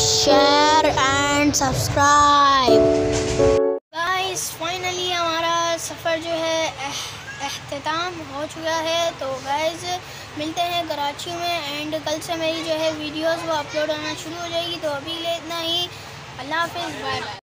Share and subscribe guys finally हमारा सफ़र जो है अख्ताम हो चुका है। तो गाइस मिलते हैं कराची में एंड कल से मेरी जो है वीडियोस वो अपलोड होना शुरू हो जाएगी। तो अभी ले इतना ही। अल्लाह हाफिज़ बाय बाय